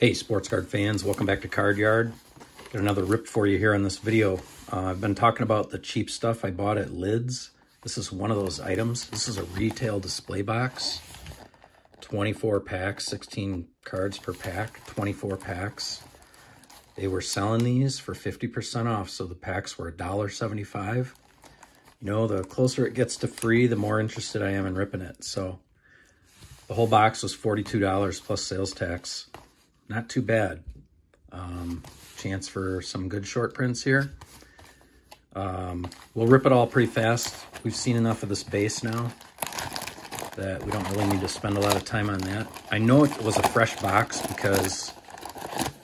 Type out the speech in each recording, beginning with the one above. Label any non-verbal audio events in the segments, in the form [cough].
Hey, sports card fans, welcome back to Card Yard. Got another rip for you here on this video. Uh, I've been talking about the cheap stuff I bought at Lids. This is one of those items. This is a retail display box. 24 packs, 16 cards per pack, 24 packs. They were selling these for 50% off, so the packs were $1.75. You know, the closer it gets to free, the more interested I am in ripping it. So the whole box was $42 plus sales tax not too bad. Um, chance for some good short prints here. Um, we'll rip it all pretty fast. We've seen enough of this base now that we don't really need to spend a lot of time on that. I know it was a fresh box because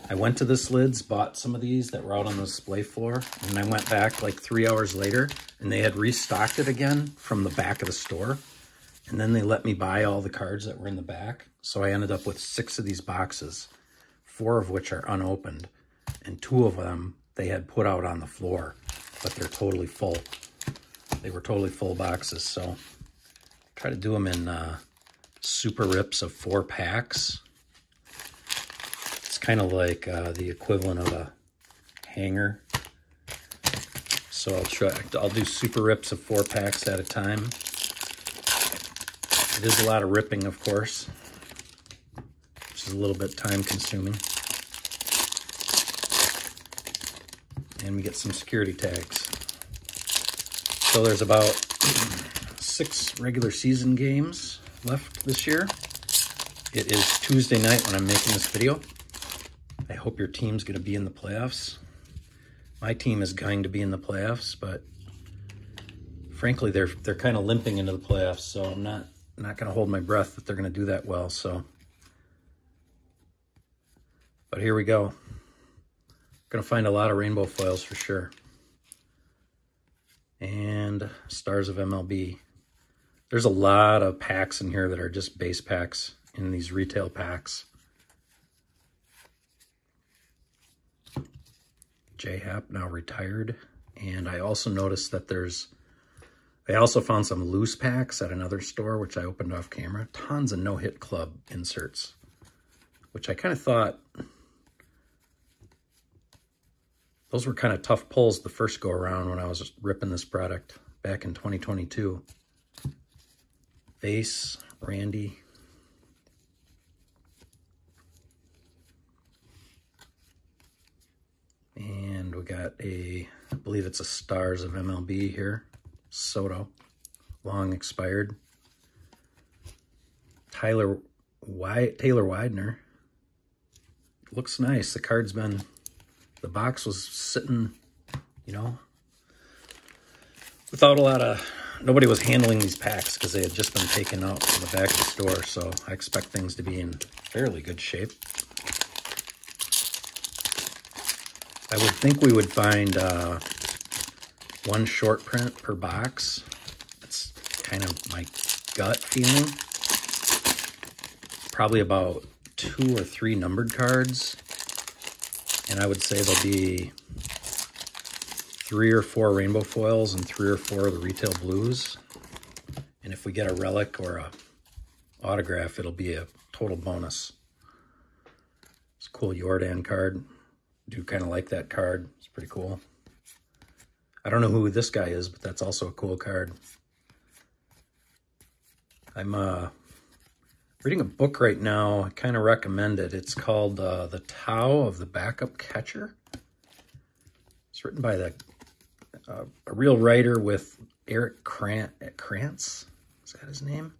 I went to this lids, bought some of these that were out on the display floor, and I went back like three hours later and they had restocked it again from the back of the store. And then they let me buy all the cards that were in the back. So I ended up with six of these boxes four of which are unopened, and two of them they had put out on the floor, but they're totally full. They were totally full boxes, so try to do them in uh, super rips of four packs. It's kind of like uh, the equivalent of a hanger. So I'll try. I'll do super rips of four packs at a time. It is a lot of ripping, of course is a little bit time consuming. And we get some security tags. So there's about six regular season games left this year. It is Tuesday night when I'm making this video. I hope your team's going to be in the playoffs. My team is going to be in the playoffs, but frankly, they're they're kind of limping into the playoffs, so I'm not not going to hold my breath that they're going to do that well. So but here we go. Gonna find a lot of rainbow foils for sure. And Stars of MLB. There's a lot of packs in here that are just base packs in these retail packs. J-Happ now retired. And I also noticed that there's, I also found some loose packs at another store, which I opened off camera. Tons of no-hit club inserts, which I kind of thought those were kind of tough pulls the first go around when I was ripping this product back in 2022. Vase, Randy. And we got a, I believe it's a Stars of MLB here. Soto, long expired. Tyler White, Taylor Widener. Looks nice. The card's been the box was sitting, you know, without a lot of, nobody was handling these packs because they had just been taken out from the back of the store. So I expect things to be in fairly good shape. I would think we would find uh, one short print per box. That's kind of my gut feeling. Probably about two or three numbered cards and I would say there'll be three or four rainbow foils and three or four of the retail blues. And if we get a relic or a autograph, it'll be a total bonus. It's a cool Jordan card. Do kind of like that card. It's pretty cool. I don't know who this guy is, but that's also a cool card. I'm uh, reading a book right now. I kind of recommend it. It's called uh, The Tao of the Backup Catcher. It's written by the uh, a real writer with Eric Krant Krantz. Is that his name?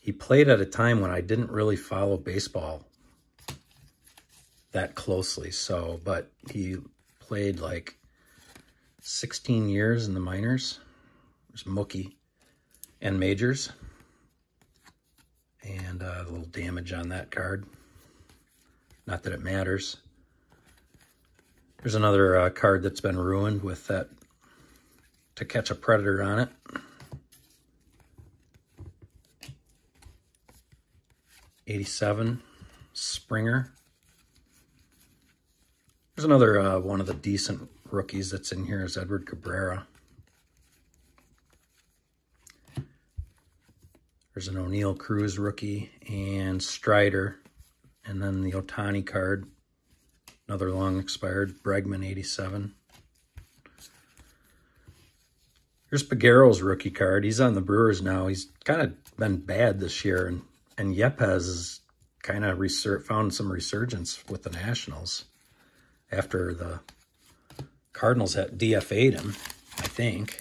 He played at a time when I didn't really follow baseball that closely. So, but he played like 16 years in the minors. There's Mookie and majors and uh, a little damage on that card. Not that it matters. There's another uh, card that's been ruined with that to catch a predator on it. Eighty-seven Springer. There's another uh, one of the decent rookies that's in here is Edward Cabrera. There's an Oneil Cruz rookie and Strider. And then the Ohtani card, another long expired, Bregman 87. Here's Peguero's rookie card. He's on the Brewers now. He's kind of been bad this year. And, and Yepez has kind of found some resurgence with the Nationals after the Cardinals had DFA'd him, I think.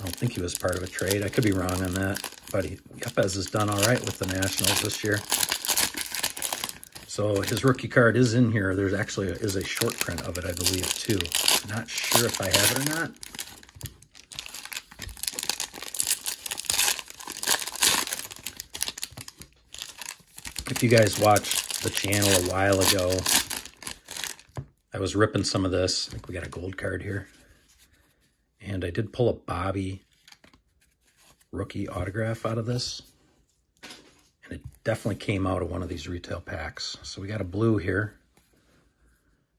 I don't think he was part of a trade. I could be wrong on that. But he, Yepez has done all right with the Nationals this year. So his rookie card is in here. There's actually a, is a short print of it, I believe, too. Not sure if I have it or not. If you guys watched the channel a while ago, I was ripping some of this. I think we got a gold card here. And I did pull a Bobby rookie autograph out of this. And it definitely came out of one of these retail packs. So we got a blue here.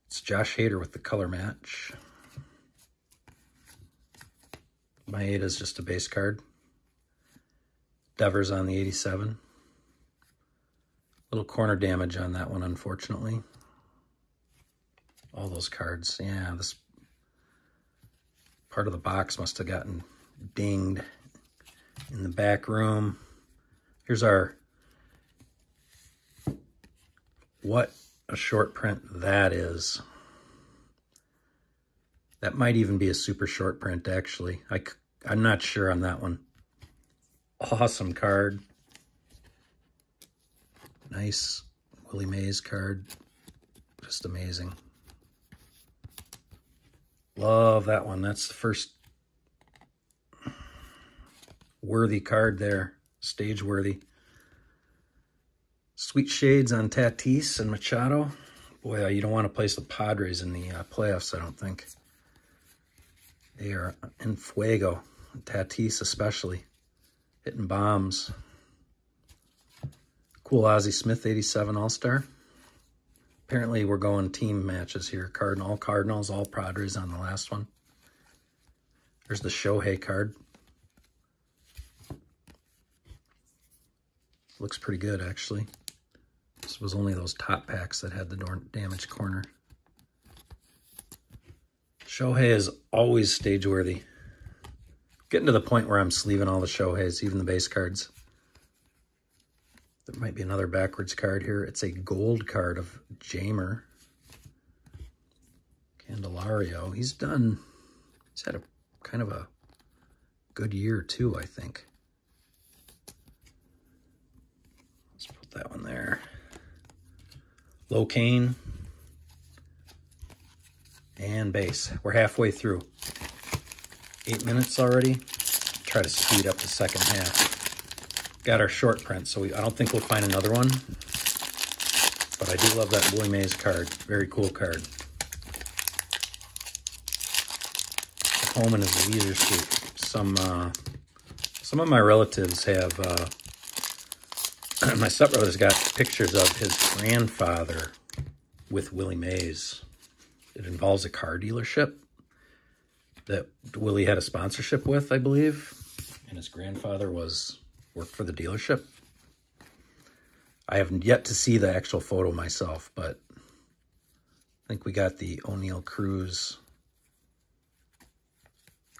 It's Josh Hader with the color match. Maeda is just a base card. Devers on the 87. Little corner damage on that one, unfortunately. All those cards. Yeah, this part of the box must have gotten dinged in the back room. Here's our, what a short print that is. That might even be a super short print, actually. I, I'm not sure on that one. Awesome card. Nice Willie Mays card. Just amazing. Love that one. That's the first worthy card there. Stage worthy. Sweet Shades on Tatis and Machado. Boy, uh, you don't want to place the Padres in the uh, playoffs, I don't think. They are in fuego. Tatis especially. Hitting bombs. Cool Ozzie Smith 87 All-Star. Apparently we're going team matches here. Cardinal, Cardinals, all Padres on the last one. There's the Shohei card. Looks pretty good, actually. This was only those top packs that had the damaged corner. Shohei is always stage worthy. Getting to the point where I'm sleeving all the Shoheis, even the base cards. There might be another backwards card here. It's a gold card of Jeimer. Candelario. He's done, he's had a kind of a good year too, I think. Let's put that one there. Locane. And base. We're halfway through. Eight minutes already. Try to speed up the second half got our short print, so we, I don't think we'll find another one. But I do love that Willie Mays card. Very cool card. Home is a leisure suit. Some, uh, some of my relatives have, uh, [clears throat] my stepbrother's got pictures of his grandfather with Willie Mays. It involves a car dealership that Willie had a sponsorship with, I believe. And his grandfather was worked for the dealership. I haven't yet to see the actual photo myself, but I think we got the Oneil Cruz.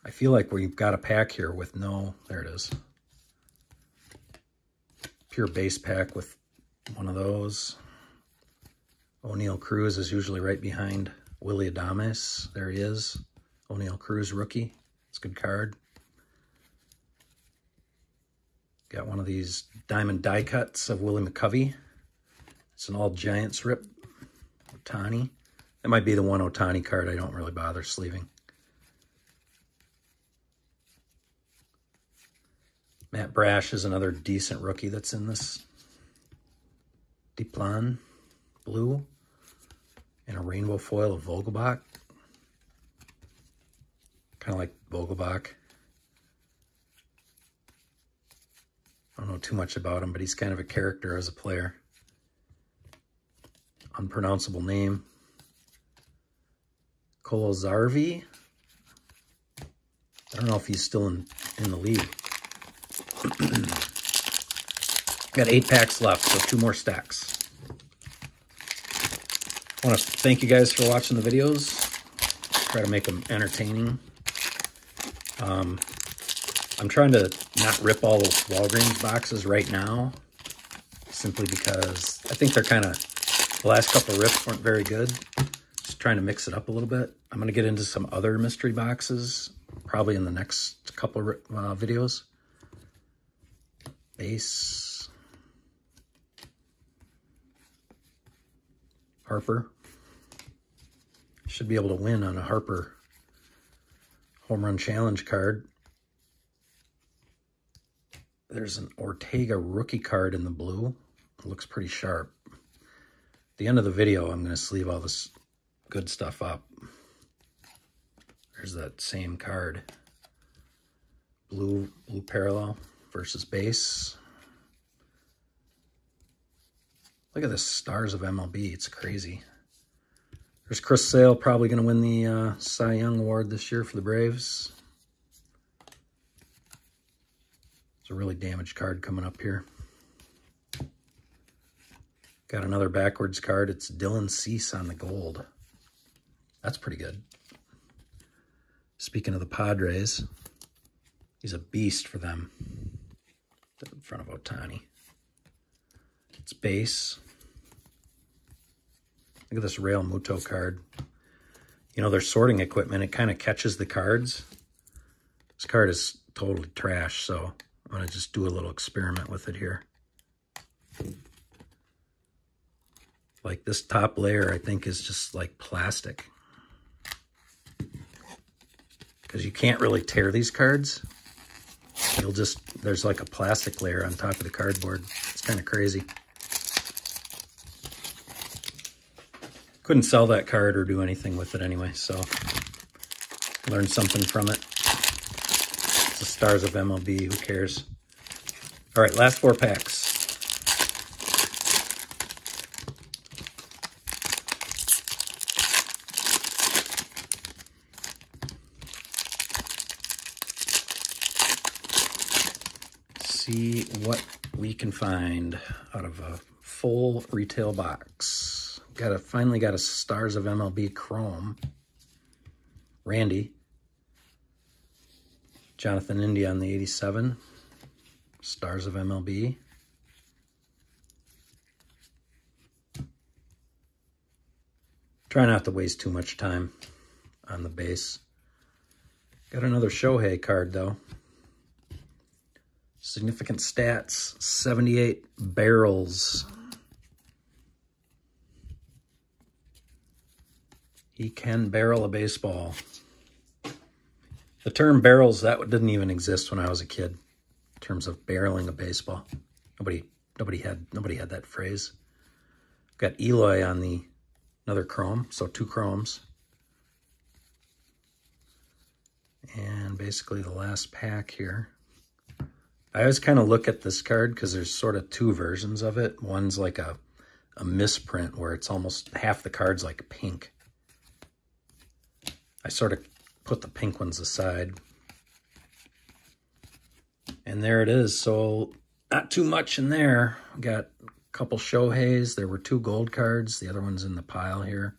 I feel like we've got a pack here with no, there it is. Pure base pack with one of those. Oneil Cruz is usually right behind Willie Adames. There he is. Oneil Cruz rookie. It's a good card. Got one of these diamond die cuts of Willie McCovey. It's an all Giants rip. Ohtani. That might be the one Ohtani card I don't really bother sleeving. Matt Brash is another decent rookie that's in this. Diplan, blue, and a rainbow foil of Vogelbach. Kind of like Vogelbach. I don't know too much about him, but he's kind of a character as a player. Unpronounceable name. Kolozarvi. I don't know if he's still in, in the league. Got eight packs left, so two more stacks. I want to thank you guys for watching the videos. Try to make them entertaining. Um, I'm trying to not rip all those Walgreens boxes right now, simply because I think they're kind of, the last couple rips weren't very good. Just trying to mix it up a little bit. I'm going to get into some other mystery boxes, probably in the next couple of uh, videos. Base. Harper. Should be able to win on a Harper home run challenge card. There's an Ortega rookie card in the blue. It looks pretty sharp. At the end of the video, I'm going to sleeve all this good stuff up. There's that same card. Blue, blue parallel versus base. Look at the stars of MLB. It's crazy. There's Chris Sale, probably going to win the uh, Cy Young Award this year for the Braves. It's a really damaged card coming up here. Got another backwards card. It's Dylan Cease on the gold. That's pretty good. Speaking of the Padres, he's a beast for them in front of Ohtani. It's base. Look at this Realmuto card. You know, their sorting equipment, it kind of catches the cards. This card is totally trash, so I'm going to just do a little experiment with it here. Like this top layer, I think, is just like plastic. Because you can't really tear these cards. You'll just, there's like a plastic layer on top of the cardboard. It's kind of crazy. Couldn't sell that card or do anything with it anyway, so learned something from it. It's the stars of MLB, who cares? All right, last four packs. See what we can find out of a full retail box. Got a finally got a Stars of MLB Chrome. Randy. Jonathan India on the 87. Stars of MLB. Try not to waste too much time on the base. Got another Shohei card, though. Significant stats, 78 barrels. He can barrel a baseball. The term barrels, that didn't even exist when I was a kid in terms of barreling a baseball. Nobody nobody had nobody had that phrase. Got Eloy on the another chrome, so two chromes. And basically the last pack here. I always kind of look at this card because there's sort of two versions of it. One's like a, a misprint where it's almost half the card's like pink. I sort of put the pink ones aside. And there it is. So not too much in there. Got a couple Shoheis. There were two gold cards. The other one's in the pile here.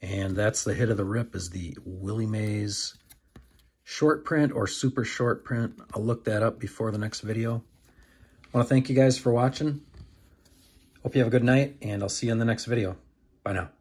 And that's the hit of the rip is the Willie Mays short print or super short print. I'll look that up before the next video. I want to thank you guys for watching. Hope you have a good night, and I'll see you in the next video. Bye now.